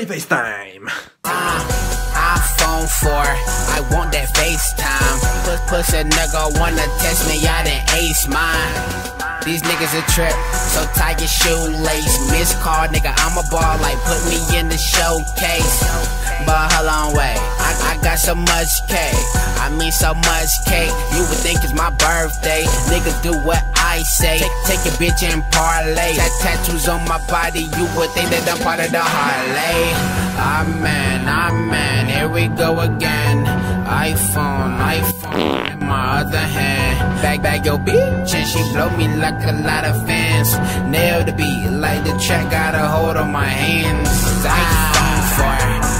Funny FaceTime. Ah, iPhone 4, I want that FaceTime. A nigga wanna test me out and ace mine. These niggas a trip, so tie your shoelace. Miss call, nigga, I'm a ball, like put me in the showcase. But hold on, wait, I, I got so much cake. I mean, so much cake. You would think it's my birthday. Niggas do what I say. Take, take your bitch and parlay. Tat tattoos on my body, you would think that I'm part of the Harley. Amen, amen, here we go again. iPhone, iPhone in my other hand. Bag, bag your bitch, and she blow me like a lot of fans. Nail the beat, like the track, got a hold on my hands. iPhone 4,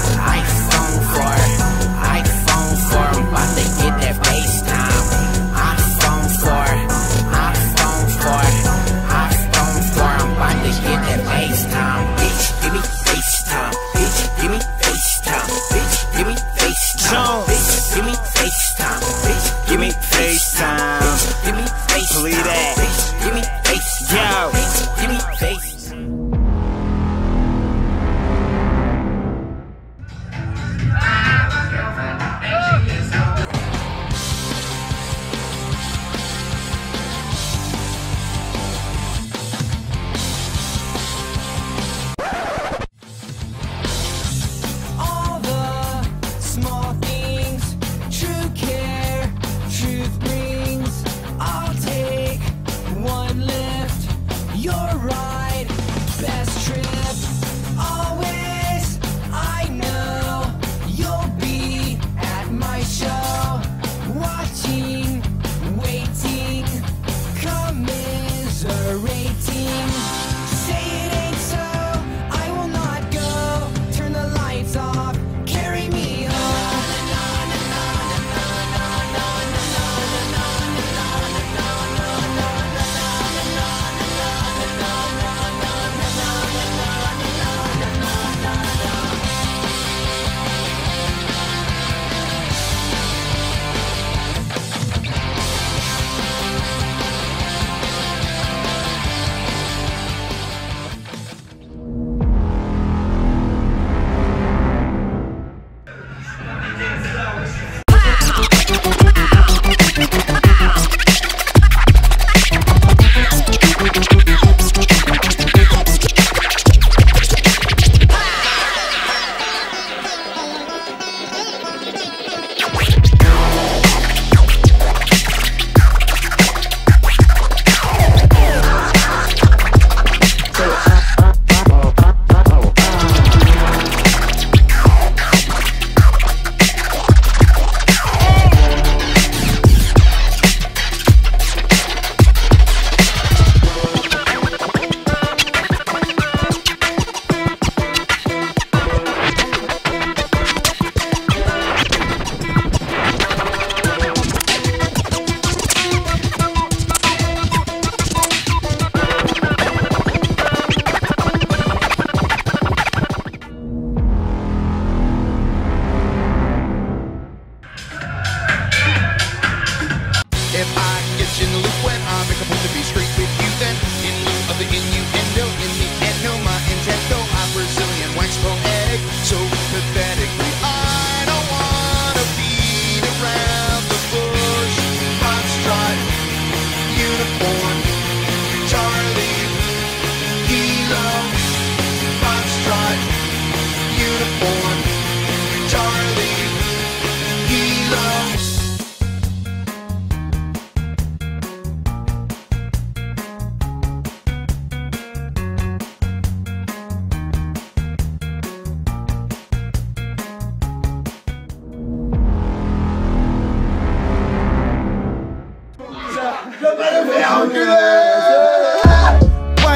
Why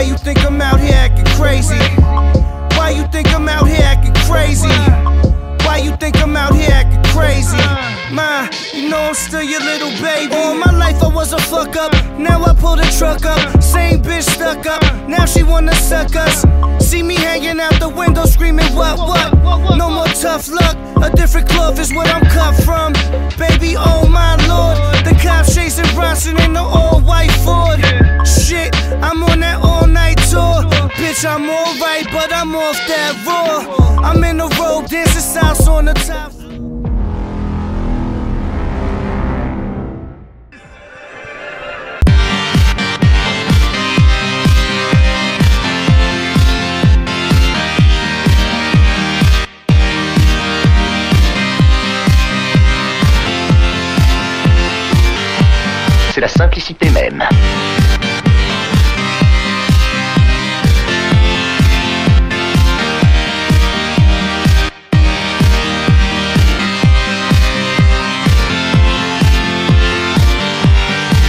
you think I'm out here acting crazy? Why you think I'm out here acting crazy? Why you think I'm out here acting crazy? Ma, you know I'm still your little baby. All my life I was a fuck up. Now I pull the truck up. Same bitch stuck up. Now she wanna suck us. See me hanging out the window screaming, what, what? No more tough luck. A different cloth is what I'm cut from. Baby, oh my Bronson in the all white Ford. Shit, I'm on that all night tour. Bitch, I'm alright, but I'm off that raw. I'm in the road, dancing south on the top.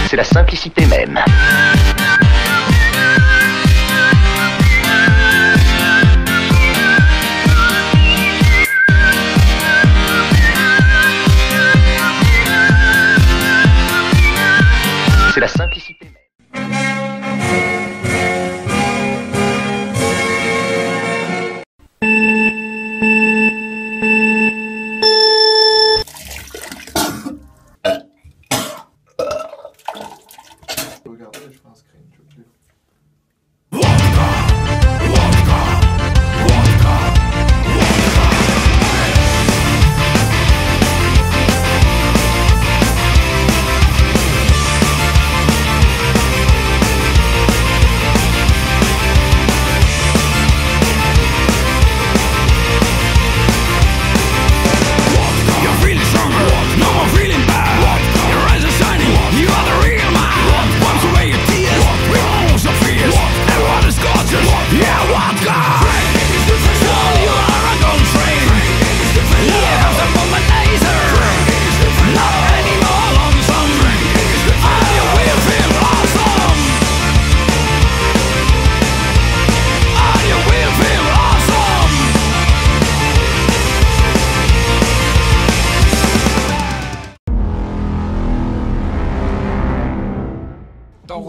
C'est la simplicité même.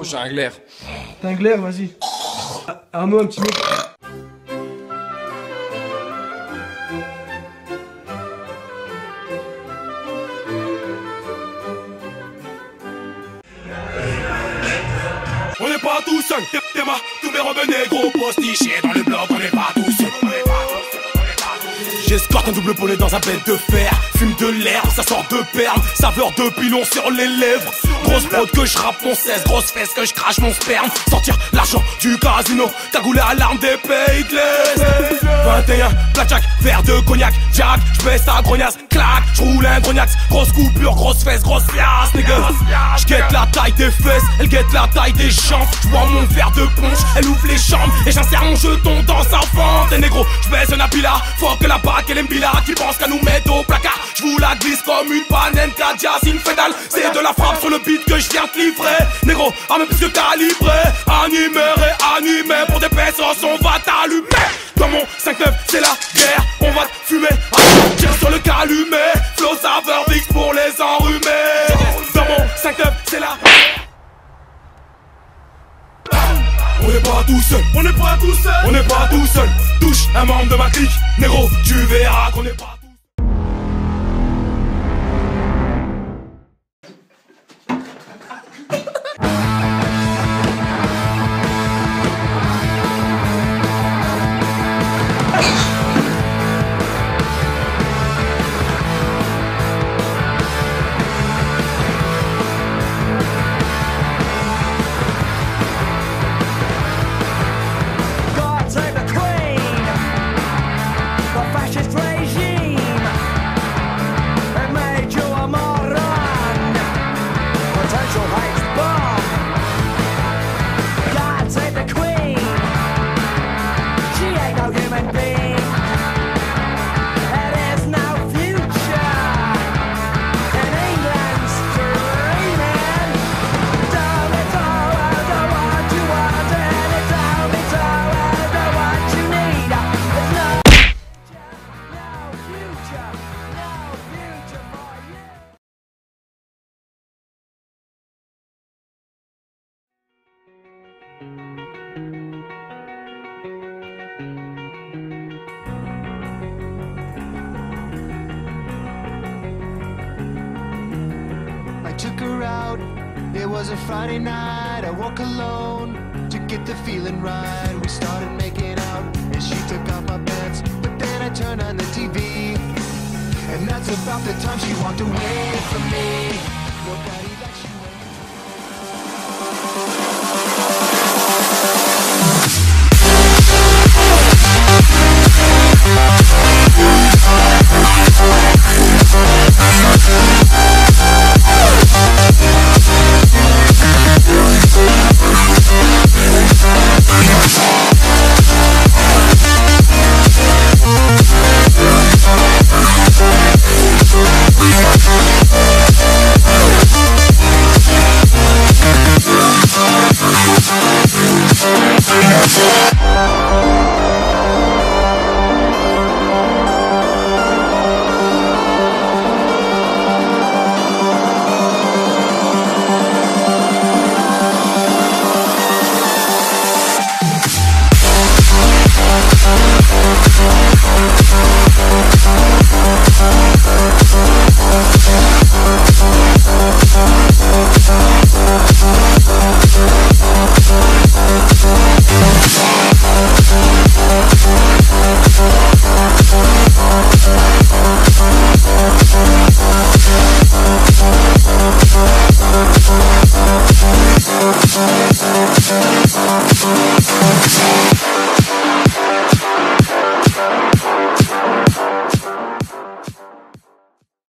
J'ai un glaire. T'as un glaire, vas-y. Un mot, un petit mot. On n'est pas tout seul, t'es ma, tous mes revenez gros postichés dans le bloc, on n'est pas tout seul. J'escorte un double poney dans un bête de fer. Fume de l'herbe, ça sort de perles. Saveur de pilon sur les lèvres. Grosse prod que je rappe mon 16 Grosse fesse que je crache mon sperme. Sortir l'argent du casino Cagoulé à l'arme des pays de l'Est 21, blackjack, verre de cognac Jack, je baisse à grognasse, clac J'roule un grognax, grosse coupure, grosse fesse, grosse fiasse, nigga J'guette la taille des fesses, elle guette la taille des jambes. J'bois mon verre de punch, elle ouvre les chambres Et j'insère mon jeton dans sa fente Et négro, j'baisse un apila, faut que la bac elle aime bila Qui pense qu'à nous mettre au placard. J'vous la glisse comme une panenne Kadia, une fédale C'est de la frappe sur le beat que je viens te livrer. Négro, arme plus que calibré Animé, It was a Friday night, I walk alone to get the feeling right. We started making out, and she took off my pants. But then I turned on the TV, and that's about the time she walked away from me. Nobody likes you. Anymore.